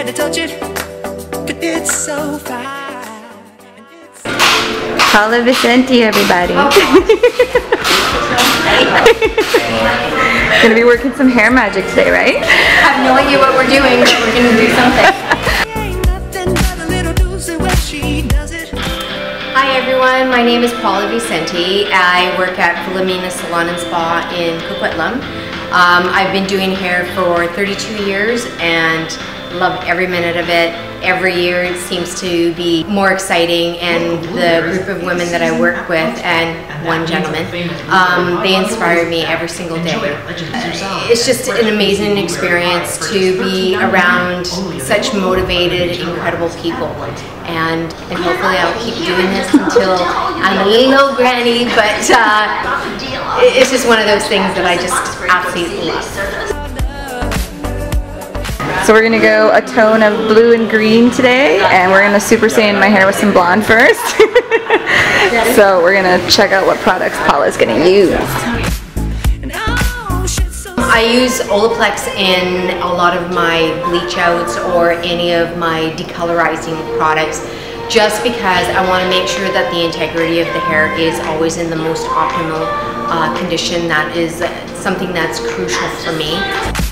to touch it, but it's so fine. it's- Paula Vicente, everybody. Gonna be working some hair magic today, right? I have no idea what we're doing, but we're gonna do something. Ain't nothing but a little doozy when she does it. Hi everyone, my name is Paula Vicente. I work at Filomena Salon and Spa in Coquitlam. Um, I've been doing hair for 32 years and love every minute of it. Every year it seems to be more exciting and the group of women that I work with and one gentleman, um, they inspire me every single day. It's just an amazing experience to be around such motivated, incredible people. And, and hopefully I'll keep doing this until I'm a little old granny, but uh, it's just one of those things that I just absolutely love. So we're gonna go a tone of blue and green today, and we're gonna super saiyan my hair with some blonde first. so we're gonna check out what products Paula's gonna use. I use Olaplex in a lot of my bleach outs or any of my decolorizing products just because I want to make sure that the integrity of the hair is always in the most optimal uh, condition. That is something that's crucial for me.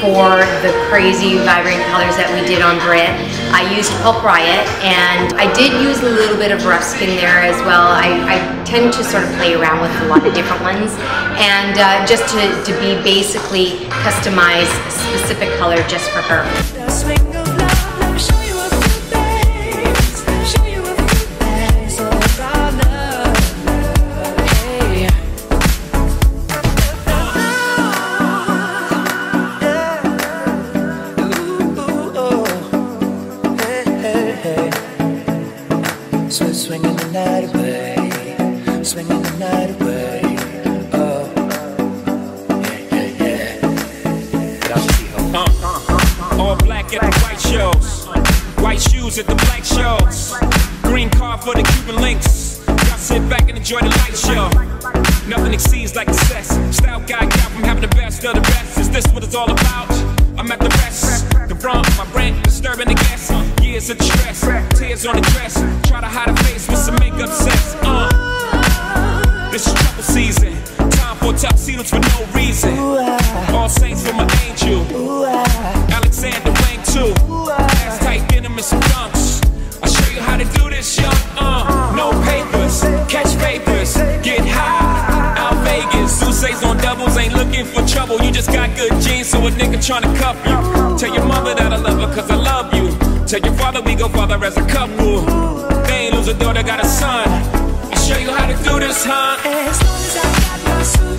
For the crazy vibrant colors that we did on Brit, I used Pulp Riot and I did use a little bit of Rusk in there as well. I, I tend to sort of play around with a lot of different ones and uh, just to, to be basically customize a specific color just for her. Swing, swinging the night away, swinging the night away. Oh, yeah, yeah, yeah. Uh, uh, uh, uh, all black at the white shows, white shoes at the black shows, green car for the Cuban links. Y'all sit back and enjoy the light show. Nothing exceeds like excess. Style guy got from having the best of the best. Is this what it's all about? I'm at the rest. The wrong, my brain disturbing the guests. Years of stress, tears on the dress. Try to hide a face with some makeup sets. Uh. This is trouble season. Time for tuxedos for no reason. All saints for my angel. Alexander Wang too. Ass tight denim and some dunks. Doubles, ain't looking for trouble. You just got good genes, so a nigga tryna cuff you. Tell your mother that I love her, cause I love you. Tell your father we go father as a couple. They ain't lose a daughter, got a son. I'll show you how to do this, huh? As long as I got my suit